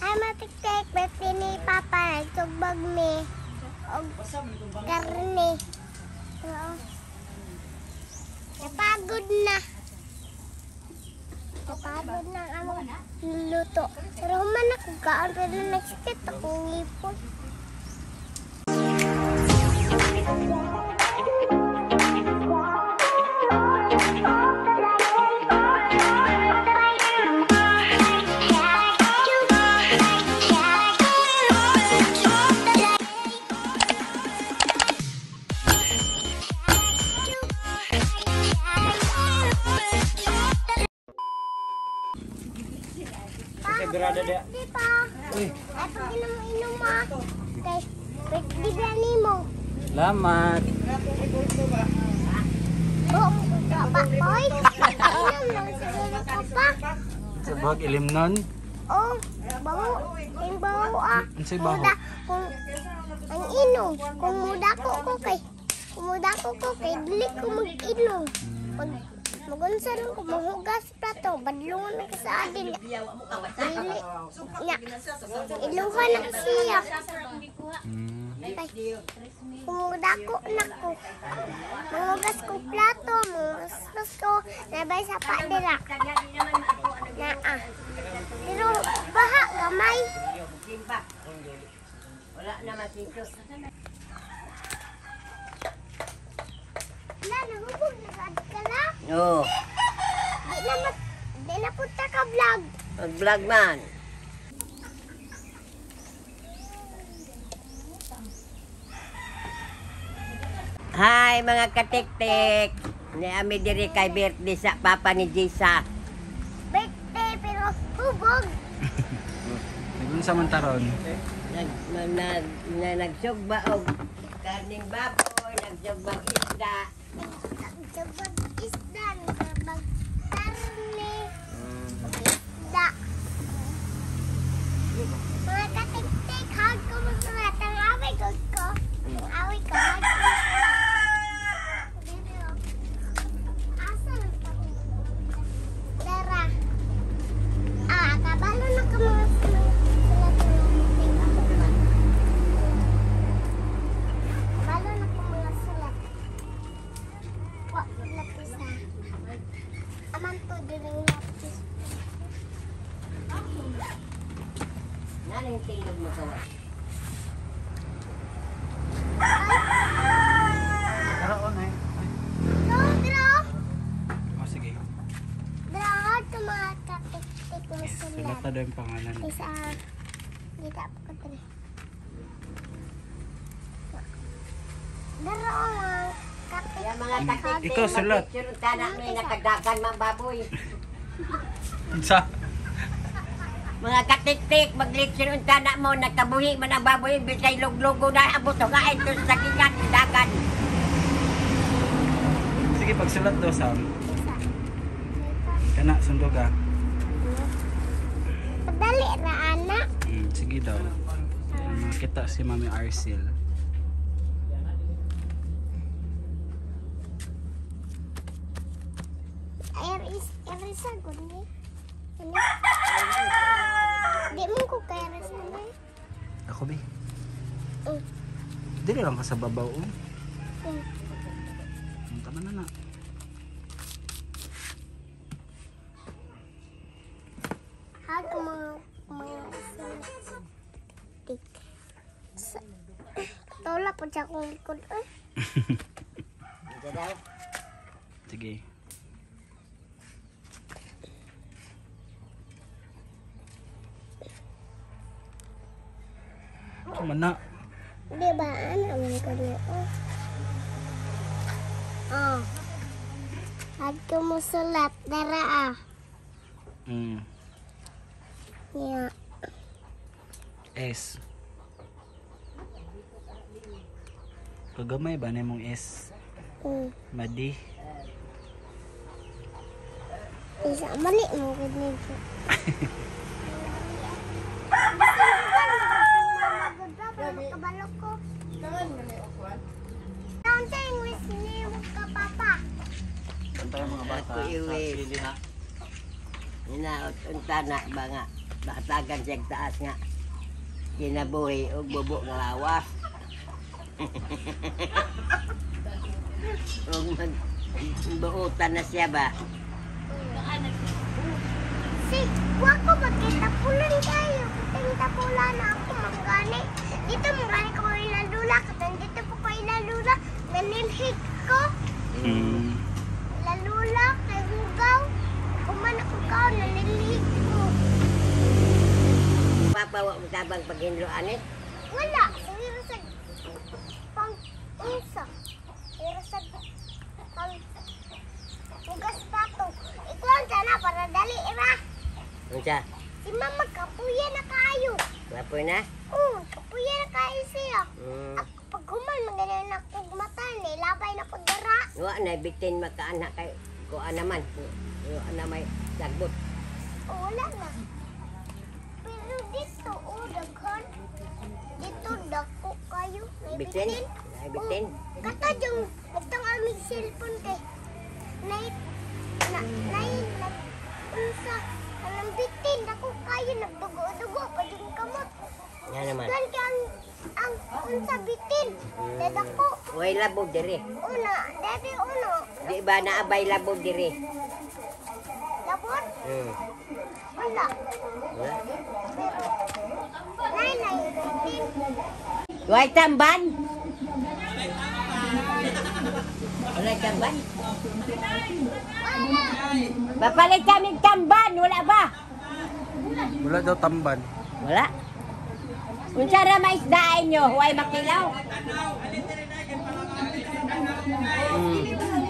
Ay, matiktik. Birthday ni Papa. Nagsugbag mi. Og karne. Oo. Napagod na. Napagod na ang luto. Pero human ako kaan. Pero nagsikit akong ngipon. Sagrada dia. Di pa. Ay, pag inom-inom mo. Kay, birthday ba ni mo? Selamat. Oh, papa, boy. Inom lang siguro ilim non. Oh, bau. Ang bau ah. Unsay baho? Muda, kung ang inom, kung muda ko ko kay, kung muda ko ko kay, dili ko mag-inom. Pag magunsa lang ko, mahugas plato, badlungan na sa adin. Dili, nya, iluhan na siya. Hmm. Kay, kung muda ko na ko, mahugas ko plato, mahugas ko, nabay sa padira. Na ah. Pero baha, gamay. Wala naman dito. Wala, nahubog na ka Oo, Di na, mat, di na punta ka vlog. mag-vlog man. Hi mga katik-tik. Ni ami diri kay birthday sa papa ni Jisa. Birthday, pero hubog. Ibon sa mantaron. Nag na, nag na, nagsugba og karning baboy, nagsugba isda. Sabag Na daw yung pangalan. Isa, kita po ko dra. Dra, mga katik Kaya mga katik-tik, Ikaw, sulat. mag-picture tana may nakadagan mga baboy. Sa Mga katik-tik, mag-lecture unta na mo, nakabuhi man ang baboy, bisay luglugo na abot o kain to sa sakingan, dagan. Sige pagsulat daw Sam. Kana sundog ah. Padali ra, anak. Hmm, sige daw. Makita si Mami Arcel. Air is, good ni. Ano? Di mo ko kaya rin sa ni. Ako bi. Mm. Dili lang ka sa babaw. Oh. Mm. Tama na na. Hag mga mga tik. Sa, Tola po siya kong likod. Eh. Ito daw. Sige. Tama na. Di ba? Ano ang ko niya? Oh. Oh. Ko mo sulat. Dara ah. Mm. Yeah. S. Kagamay ba na mong S? Mm. Madi. Isa, mali mo ko nito. Kabalo ko. Something with me ka papa. Bantay mga bata. Ako iwi. Sa sili na. Ina, unta na ba nga. Taatagan siya taas nga. Kinabuhi o bubo nga lawas. Huwag mag buutan na siya ba? Si, wa ko magkita pulan kayo. Kita pulan na ako manggani. Dito manggani ko ilalula. Katang dito po ko ilalula. Nanilhig ko. Mm. Lalula kay Hugaw. Kuman ako ka, nanilhig ko. Papawa mo tabang paghinluan eh. Wala. Unsa. Pero sa pang hugas pato. Ikaw sana para dali ira. Ano siya? Si mama kapuya na kayo. Lapoy na? Oo, kapuya na kayo siya. Hmm. Ako pag human, magaling na kong mata, nilabay na kong dara. Wa na bitin makaanak kay kuan naman. Wa na may sagbot. O, wala na. Pero dito, oh, daghan. Dito, dako kayo. May Bitin? Bitin. Oh, kata yung, itong aming cellphone kay, nay, na, nay, nag, unsa, anong bitin, dako kayo, nagdugo-dugo, pa yung kamot. Nga naman. Kan ang, ang, unsa bitin, dadako. Way labo dire. Una, dati uno, Di ba naabay labo dire? labot, Hmm. wala. Wala. Pero, nay, nay, bitin. Way tamban. Wala tamban. Wala. Papalit kami tamban, wala ba? Wala daw tamban. Wala. Unsa ra may isdaan nyo, huwag makilaw. Mm.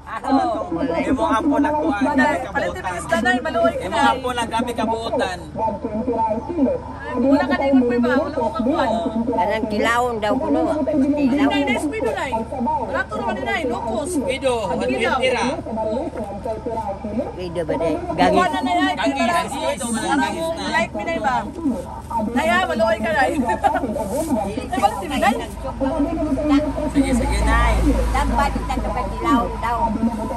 ko kakuhan. Kanang kilawon daw kuno. Kilaw. Nay, nay, speedo nay. Wala to naman ni nay, locos. Video, Ang gilaw. tira. Video ba day? Kuha Gangis. na na nay, Gangis, para gangis, ito, mga para gangis mo na. like mi nay ba? Nay ha, maluoy ka nay. Ay, wala si nay. Sige, sige, nay. Kita ka kilaw daw.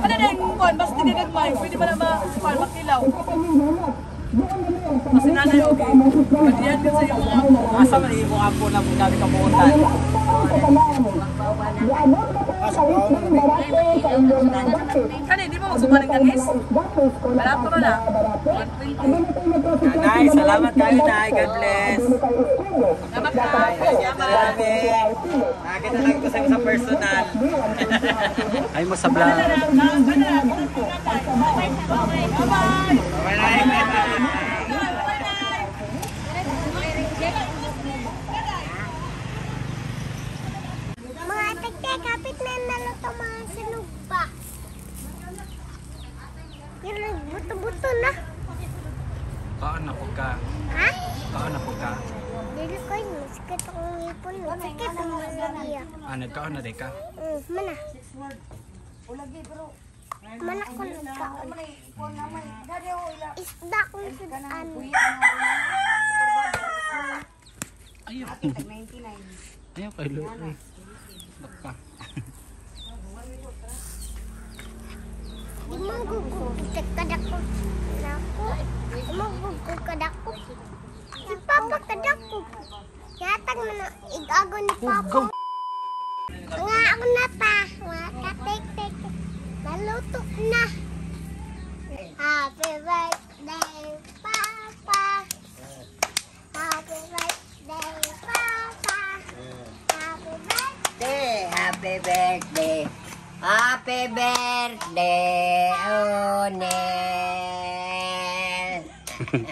Ano na yung kuhan, basta dinagmay. Pwede ba na ma, kuhan, makilaw? Kasi nanay, okay. Madiyan ka sa iyo mga. Asa man imo ampo na kung kami kabuotan. Kani, di ba magsumaling gangis? Wala to na na. 120. Nay, salamat kayo nay. God bless. Ka. Salamat kami. Nakita lang ko sa personal. Ay mo sa vlog. Bye, nay. Mga tekte, kapit na naluto mga sinugba. Yung nagbuto-buto na. Kaan na po ka. Ha? Kaan na po ka. Dili ko yun, masakit akong ngipon. Masakit ang malaria. Ah, nagkaon na day ka. Mm, mana. Mana ko nagkaon. Isda kong sudan. Ayaw. Ayaw kay Lord. eh. Baka. Di mo gugugit kadako. Nako. Mo kadako. Si Papa kadako. Yatag na na igago ni Papa. Nga ako na pa. Katek-tek. Naluto na. Happy birthday, Papa. Happy birthday, Papa. Happy birthday. Happy birthday. Happy birthday, Onel.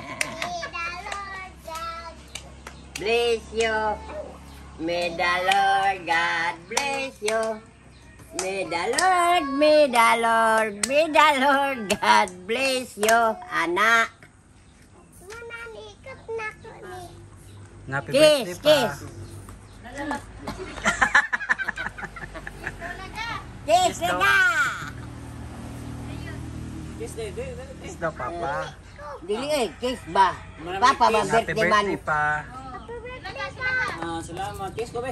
Bless you. May the Lord God bless you. May the Lord, may the Lord, may the Lord God bless you, anak. Mananikot na ko ni. Happy Kiss, birthday pa. kiss. Kiss na ka! Kiss daw, Papa. Dili eh, kiss ba? Papa ba Happy birthday man? birthday pa.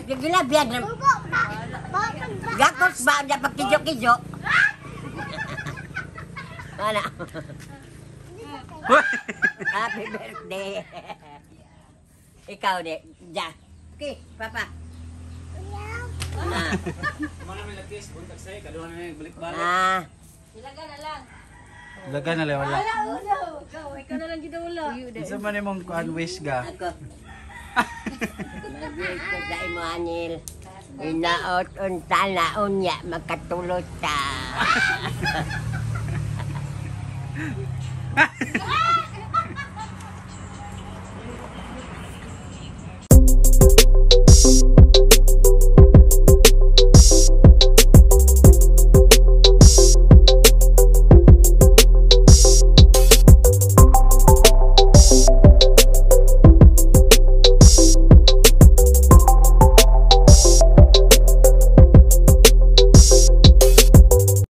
Gila biyan na. Bubo pa. Bakit ba? Gakos ba? Diya pagkidyo-kidyo. Mana? Happy birthday. Ikaw de. Diya. Okay, papa. Ah. Ah. Laga na lang wala. Ikaw na lang gidawala. Isa man imong kuan wish ga. Ako. Mag-wish ko sa imo, Anil. Inaot unta na unya, magkatulot ta.